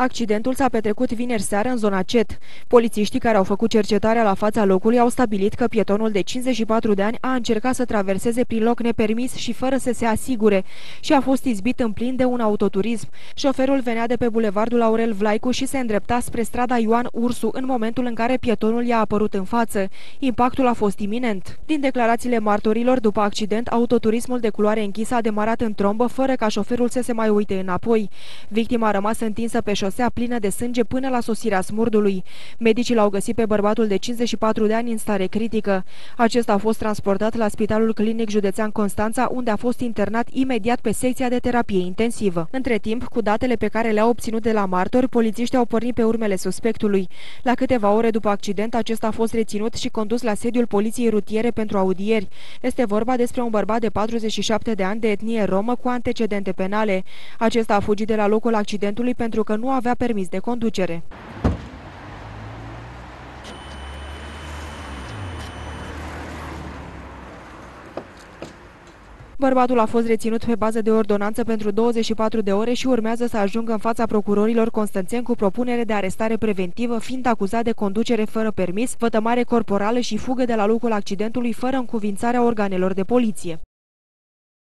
Accidentul s-a petrecut vineri seară în zona CET. Polițiștii care au făcut cercetarea la fața locului au stabilit că pietonul de 54 de ani a încercat să traverseze prin loc nepermis și fără să se asigure și a fost izbit în plin de un autoturism. Șoferul venea de pe bulevardul Aurel Vlaicu și se îndrepta spre strada Ioan Ursu în momentul în care pietonul i-a apărut în față. Impactul a fost iminent. Din declarațiile martorilor, după accident, autoturismul de culoare închisă a demarat în trombă fără ca șoferul să se mai uite înapoi. Victima a rămas întinsă pe șosea plină de sânge până la sosirea smurdului. Medicii l-au găsit pe bărbatul de 54 de ani în stare critică. Acesta a fost transportat la Spitalul Clinic Județean Constanța, unde a fost internat imediat pe secția de terapie intensivă. Între timp, cu datele pe care le-au obținut de la martori, polițiștii au pornit pe urmele suspectului. La câteva ore după accident, acesta a fost reținut și condus la sediul Poliției Rutiere pentru audieri. Este vorba despre un bărbat de 47 de ani de etnie romă cu antecedente penale. Acesta a fugit de la locul accidentului pentru că nu avea permis de conducere. Bărbatul a fost reținut pe bază de ordonanță pentru 24 de ore și urmează să ajungă în fața procurorilor constanțeni cu propunere de arestare preventivă, fiind acuzat de conducere fără permis, vătămare corporală și fugă de la locul accidentului fără încuvințarea organelor de poliție.